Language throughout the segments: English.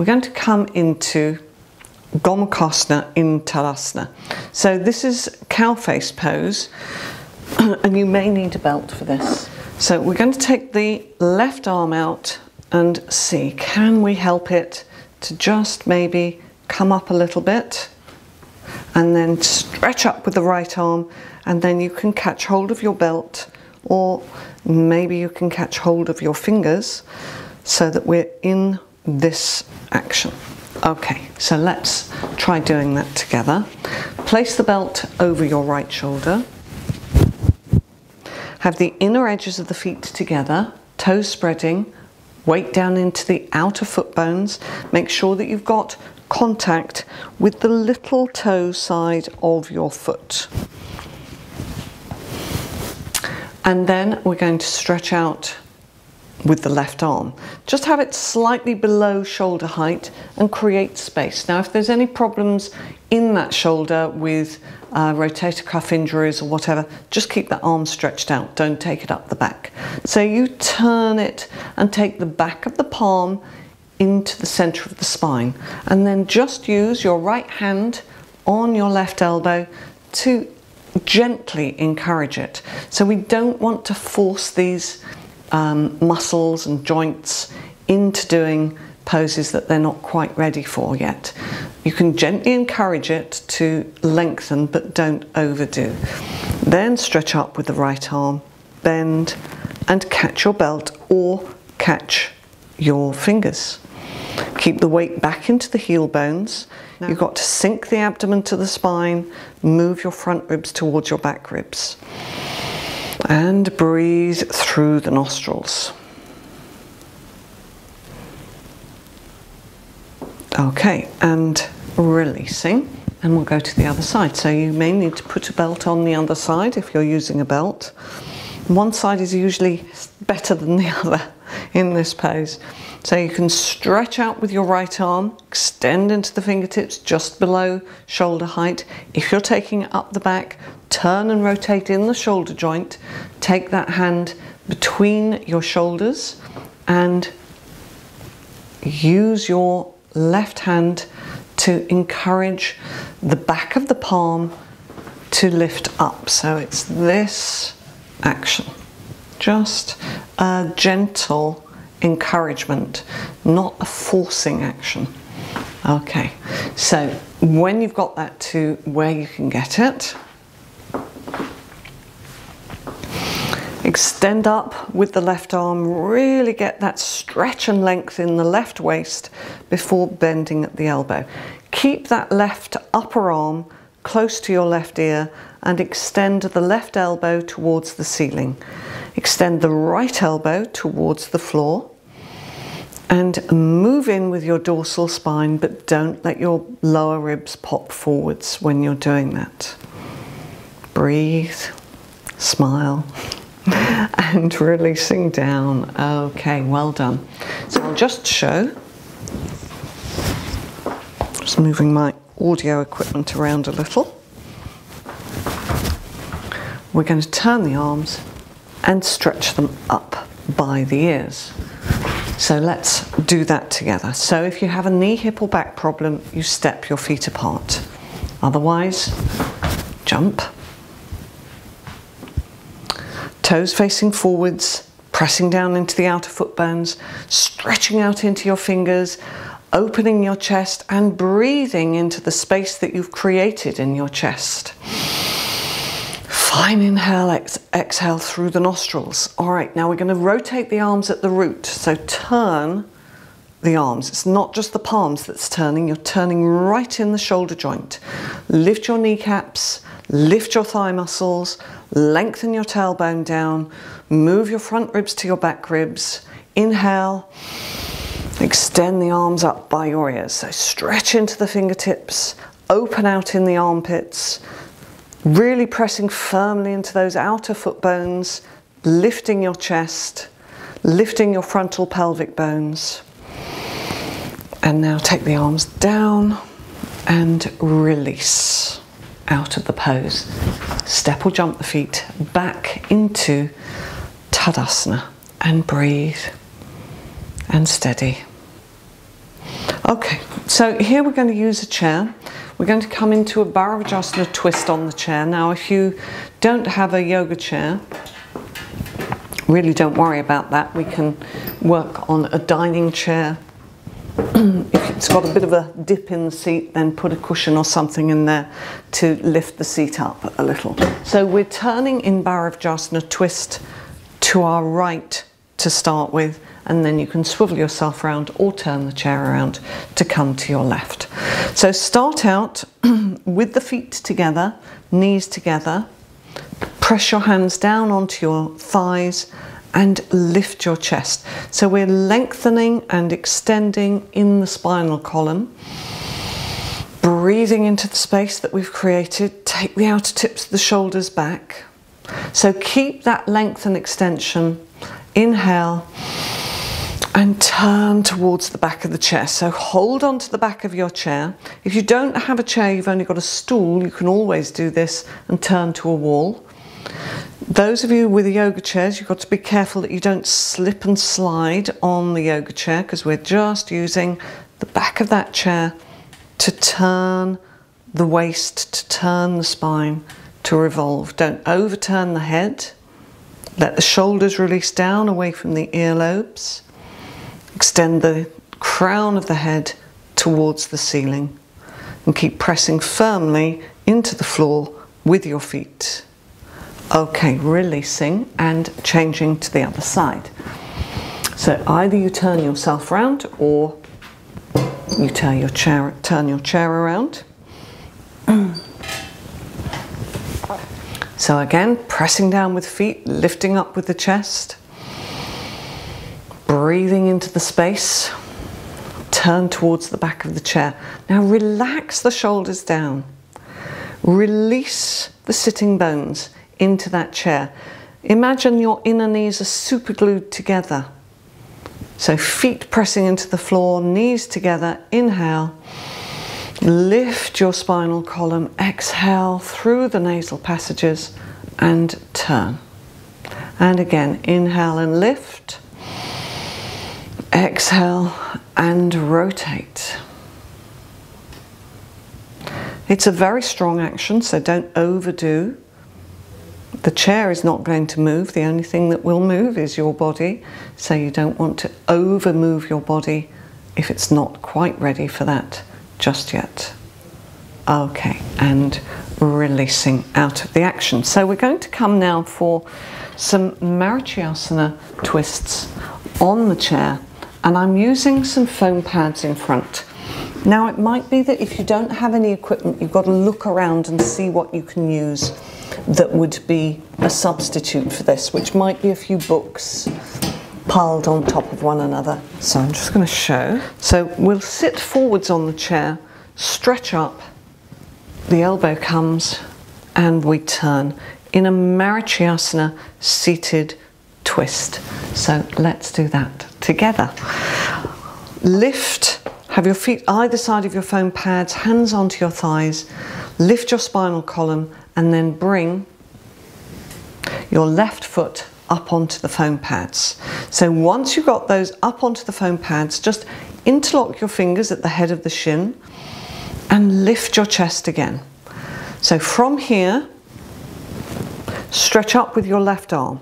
we're going to come into Gomukhasana in Tadasana. So this is cow face pose and you may need a belt for this. So we're going to take the left arm out and see, can we help it to just maybe come up a little bit and then stretch up with the right arm and then you can catch hold of your belt or maybe you can catch hold of your fingers so that we're in this action. Okay, so let's try doing that together. Place the belt over your right shoulder. Have the inner edges of the feet together, toes spreading, weight down into the outer foot bones. Make sure that you've got contact with the little toe side of your foot. And then we're going to stretch out with the left arm. Just have it slightly below shoulder height and create space. Now if there's any problems in that shoulder with uh, rotator cuff injuries or whatever, just keep that arm stretched out, don't take it up the back. So you turn it and take the back of the palm into the center of the spine and then just use your right hand on your left elbow to gently encourage it. So we don't want to force these um, muscles and joints into doing poses that they're not quite ready for yet. You can gently encourage it to lengthen but don't overdo. Then stretch up with the right arm, bend and catch your belt or catch your fingers. Keep the weight back into the heel bones. Now. You've got to sink the abdomen to the spine, move your front ribs towards your back ribs and breathe through the nostrils. Okay, and releasing, and we'll go to the other side. So you may need to put a belt on the other side if you're using a belt. One side is usually better than the other in this pose. So you can stretch out with your right arm, extend into the fingertips just below shoulder height. If you're taking it up the back, turn and rotate in the shoulder joint. Take that hand between your shoulders and use your left hand to encourage the back of the palm to lift up. So it's this action. Just a gentle encouragement, not a forcing action. Okay, so when you've got that to where you can get it, extend up with the left arm, really get that stretch and length in the left waist before bending at the elbow. Keep that left upper arm close to your left ear and extend the left elbow towards the ceiling. Extend the right elbow towards the floor and move in with your dorsal spine, but don't let your lower ribs pop forwards when you're doing that. Breathe, smile, and releasing down. Okay, well done. So I'll just show, just moving my audio equipment around a little. We're going to turn the arms and stretch them up by the ears. So let's do that together. So if you have a knee, hip or back problem, you step your feet apart. Otherwise, jump. Toes facing forwards, pressing down into the outer foot bones, stretching out into your fingers, opening your chest and breathing into the space that you've created in your chest. Fine inhale, ex exhale through the nostrils. All right, now we're going to rotate the arms at the root. So turn the arms. It's not just the palms that's turning, you're turning right in the shoulder joint. Lift your kneecaps, lift your thigh muscles, lengthen your tailbone down, move your front ribs to your back ribs. Inhale, extend the arms up by your ears. So stretch into the fingertips, open out in the armpits, Really pressing firmly into those outer foot bones, lifting your chest, lifting your frontal pelvic bones. And now take the arms down and release out of the pose. Step or jump the feet back into Tadasana and breathe and steady. Okay, so here we're going to use a chair. We're going to come into a Bharadvajasana twist on the chair. Now, if you don't have a yoga chair, really don't worry about that. We can work on a dining chair. if it's got a bit of a dip in the seat, then put a cushion or something in there to lift the seat up a little. So we're turning in Bharadvajasana twist to our right to start with and then you can swivel yourself around or turn the chair around to come to your left. So start out with the feet together, knees together, press your hands down onto your thighs and lift your chest. So we're lengthening and extending in the spinal column. Breathing into the space that we've created, take the outer tips of the shoulders back. So keep that length and extension. Inhale and turn towards the back of the chair. So hold on to the back of your chair. If you don't have a chair, you've only got a stool, you can always do this and turn to a wall. Those of you with the yoga chairs, you've got to be careful that you don't slip and slide on the yoga chair because we're just using the back of that chair to turn the waist, to turn the spine, to revolve. Don't overturn the head. Let the shoulders release down away from the earlobes. Extend the crown of the head towards the ceiling and keep pressing firmly into the floor with your feet. Okay, releasing and changing to the other side. So either you turn yourself around or you turn your chair, turn your chair around. So again, pressing down with feet, lifting up with the chest breathing into the space, turn towards the back of the chair. Now relax the shoulders down. Release the sitting bones into that chair. Imagine your inner knees are super glued together. So feet pressing into the floor, knees together, inhale. Lift your spinal column, exhale through the nasal passages and turn. And again, inhale and lift. Exhale and rotate. It's a very strong action, so don't overdo. The chair is not going to move. The only thing that will move is your body. So you don't want to over move your body if it's not quite ready for that just yet. Okay, and releasing out of the action. So we're going to come now for some Marichyasana twists on the chair and I'm using some foam pads in front. Now it might be that if you don't have any equipment, you've got to look around and see what you can use that would be a substitute for this, which might be a few books piled on top of one another. So I'm just going to show. So we'll sit forwards on the chair, stretch up, the elbow comes, and we turn in a Marichyasana seated twist. So let's do that together. Lift, have your feet either side of your foam pads, hands onto your thighs, lift your spinal column and then bring your left foot up onto the foam pads. So once you've got those up onto the foam pads, just interlock your fingers at the head of the shin and lift your chest again. So from here, stretch up with your left arm.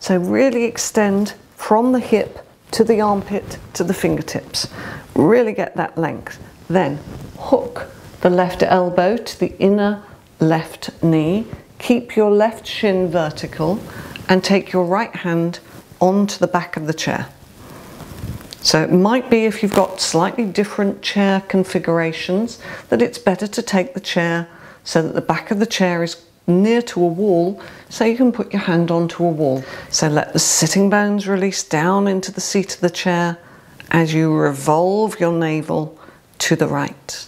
So really extend from the hip to the armpit to the fingertips. Really get that length. Then hook the left elbow to the inner left knee. Keep your left shin vertical and take your right hand onto the back of the chair. So it might be if you've got slightly different chair configurations that it's better to take the chair so that the back of the chair is near to a wall so you can put your hand onto a wall. So let the sitting bones release down into the seat of the chair as you revolve your navel to the right.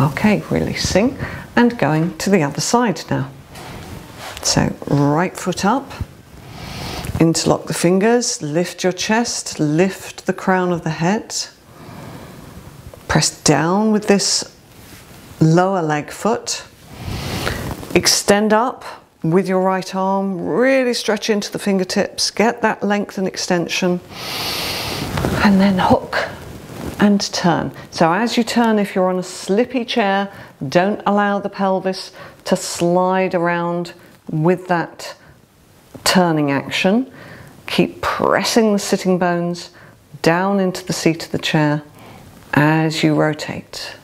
Okay, releasing and going to the other side now. So right foot up, interlock the fingers, lift your chest, lift the crown of the head. Press down with this lower leg foot Extend up with your right arm, really stretch into the fingertips, get that length and extension, and then hook and turn. So as you turn, if you're on a slippy chair, don't allow the pelvis to slide around with that turning action. Keep pressing the sitting bones down into the seat of the chair as you rotate.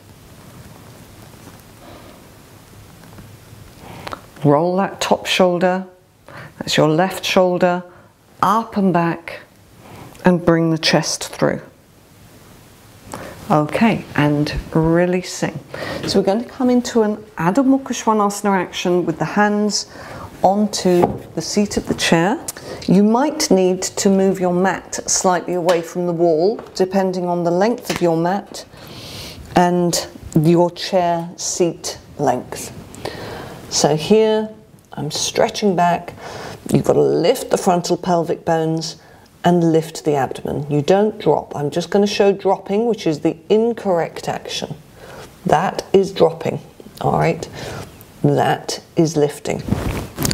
Roll that top shoulder, that's your left shoulder, up and back, and bring the chest through. Okay, and releasing. So we're going to come into an Adho Mukha Svanasana action with the hands onto the seat of the chair. You might need to move your mat slightly away from the wall, depending on the length of your mat and your chair seat length. So here, I'm stretching back. You've got to lift the frontal pelvic bones and lift the abdomen. You don't drop. I'm just going to show dropping, which is the incorrect action. That is dropping, all right? That is lifting.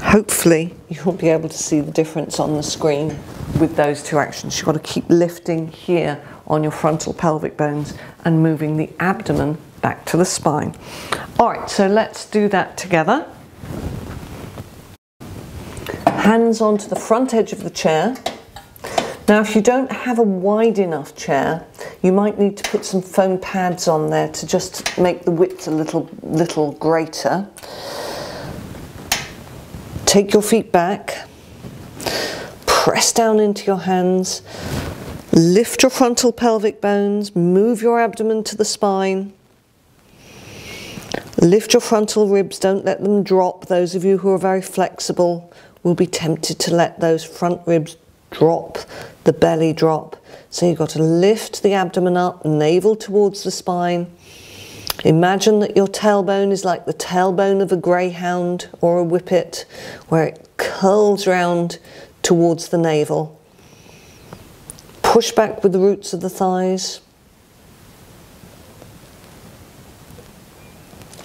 Hopefully, you'll be able to see the difference on the screen with those two actions. You've got to keep lifting here on your frontal pelvic bones and moving the abdomen back to the spine. All right, so let's do that together. Hands onto the front edge of the chair. Now, if you don't have a wide enough chair, you might need to put some foam pads on there to just make the width a little, little greater. Take your feet back, press down into your hands, lift your frontal pelvic bones, move your abdomen to the spine. Lift your frontal ribs, don't let them drop. Those of you who are very flexible will be tempted to let those front ribs drop, the belly drop. So you've got to lift the abdomen up, navel towards the spine. Imagine that your tailbone is like the tailbone of a greyhound or a whippet, where it curls round towards the navel. Push back with the roots of the thighs.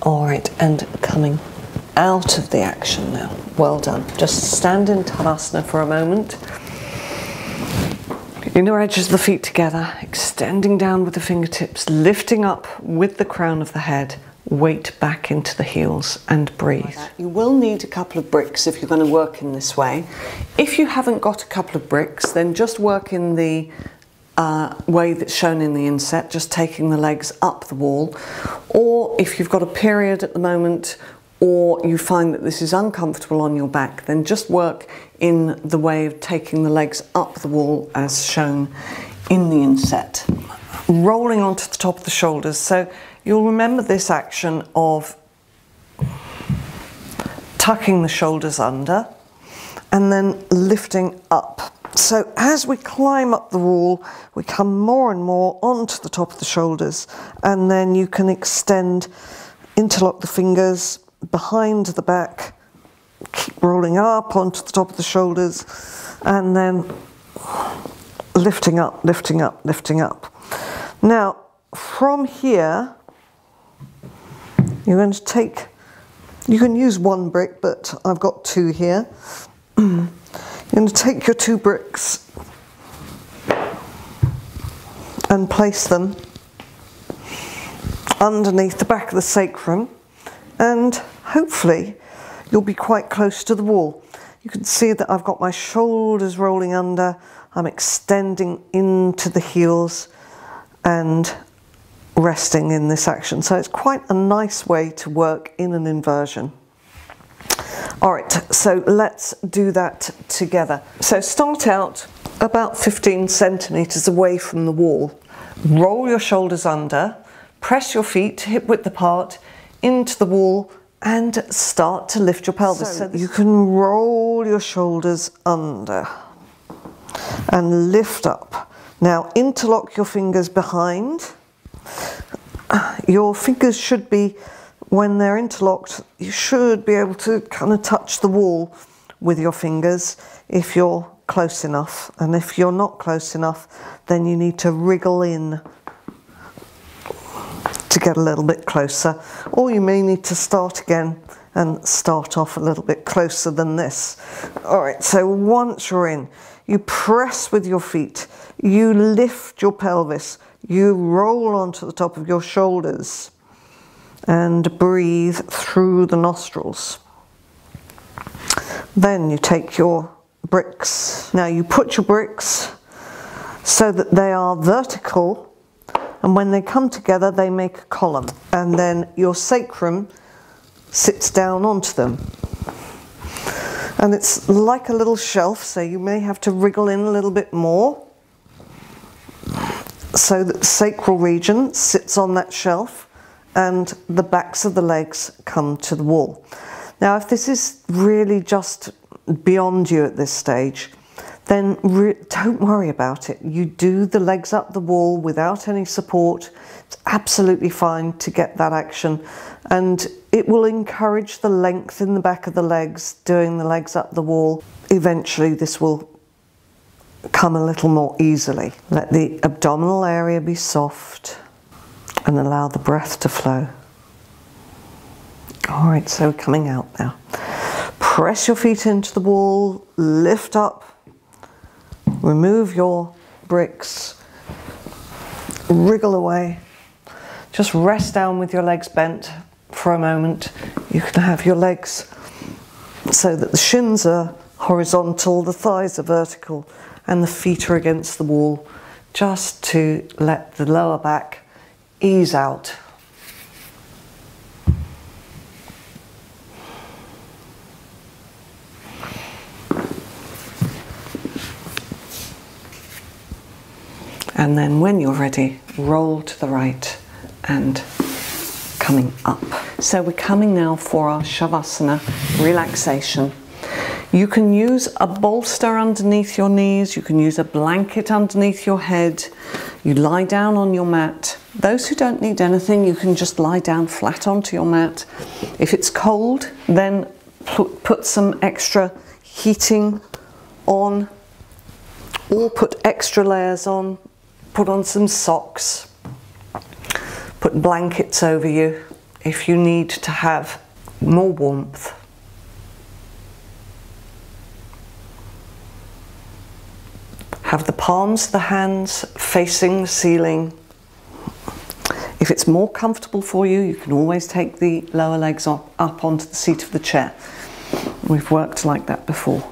All right, and coming out of the action now. Well done. Just stand in Tadasana for a moment. Inner edges of the feet together, extending down with the fingertips, lifting up with the crown of the head, weight back into the heels and breathe. You will need a couple of bricks if you're going to work in this way. If you haven't got a couple of bricks, then just work in the uh, way that's shown in the inset, just taking the legs up the wall. Or if you've got a period at the moment or you find that this is uncomfortable on your back, then just work in the way of taking the legs up the wall as shown in the inset. Rolling onto the top of the shoulders. So you'll remember this action of tucking the shoulders under and then lifting up. So as we climb up the wall, we come more and more onto the top of the shoulders and then you can extend, interlock the fingers, behind the back, keep rolling up onto the top of the shoulders, and then lifting up, lifting up, lifting up. Now, from here, you're going to take, you can use one brick, but I've got two here. you're going to take your two bricks and place them underneath the back of the sacrum and hopefully you'll be quite close to the wall. You can see that I've got my shoulders rolling under, I'm extending into the heels and resting in this action. So it's quite a nice way to work in an inversion. All right, so let's do that together. So start out about 15 centimeters away from the wall. Roll your shoulders under, press your feet hip width apart into the wall and start to lift your pelvis. So you can roll your shoulders under and lift up. Now interlock your fingers behind. Your fingers should be, when they're interlocked, you should be able to kind of touch the wall with your fingers if you're close enough. And if you're not close enough, then you need to wriggle in to get a little bit closer or you may need to start again and start off a little bit closer than this. All right, so once you're in, you press with your feet, you lift your pelvis, you roll onto the top of your shoulders and breathe through the nostrils. Then you take your bricks. Now you put your bricks so that they are vertical and when they come together they make a column and then your sacrum sits down onto them. And it's like a little shelf so you may have to wriggle in a little bit more so that the sacral region sits on that shelf and the backs of the legs come to the wall. Now, if this is really just beyond you at this stage, then don't worry about it. You do the legs up the wall without any support. It's absolutely fine to get that action, and it will encourage the length in the back of the legs, doing the legs up the wall. Eventually, this will come a little more easily. Let the abdominal area be soft and allow the breath to flow. All right, so coming out now. Press your feet into the wall, lift up, remove your bricks, wriggle away. Just rest down with your legs bent for a moment. You can have your legs so that the shins are horizontal, the thighs are vertical, and the feet are against the wall, just to let the lower back ease out. And then when you're ready, roll to the right and coming up. So we're coming now for our Shavasana relaxation. You can use a bolster underneath your knees, you can use a blanket underneath your head. You lie down on your mat. Those who don't need anything, you can just lie down flat onto your mat. If it's cold, then put some extra heating on or put extra layers on. Put on some socks. Put blankets over you if you need to have more warmth. Have the palms of the hands facing the ceiling. If it's more comfortable for you, you can always take the lower legs up, up onto the seat of the chair. We've worked like that before.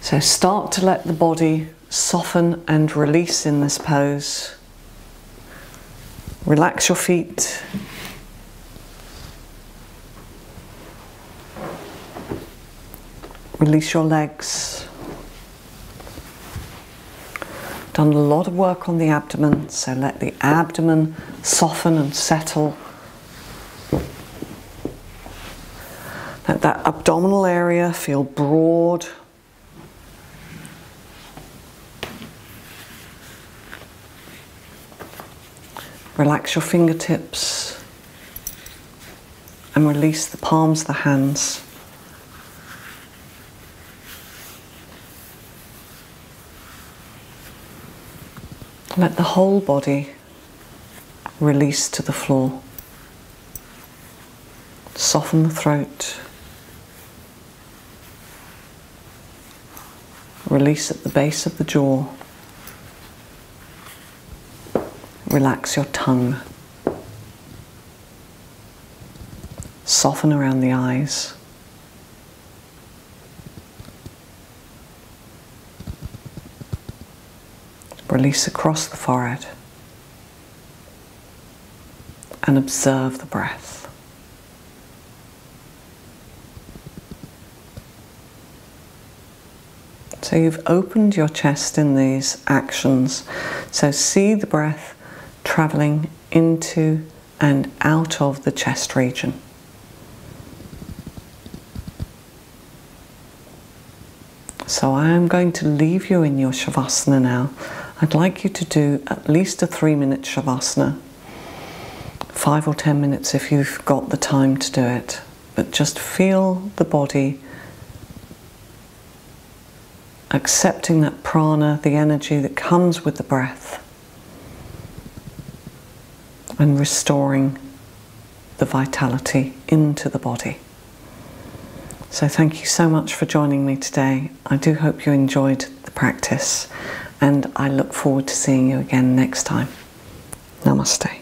So start to let the body soften and release in this pose. Relax your feet, Release your legs. Done a lot of work on the abdomen, so let the abdomen soften and settle. Let that abdominal area feel broad. Relax your fingertips and release the palms of the hands. Let the whole body release to the floor. Soften the throat. Release at the base of the jaw. Relax your tongue. Soften around the eyes. Release across the forehead and observe the breath. So you've opened your chest in these actions. So see the breath traveling into and out of the chest region. So I am going to leave you in your Shavasana now I'd like you to do at least a three minute Shavasana, five or ten minutes if you've got the time to do it, but just feel the body accepting that prana, the energy that comes with the breath, and restoring the vitality into the body. So, thank you so much for joining me today. I do hope you enjoyed the practice and I look forward to seeing you again next time. Namaste.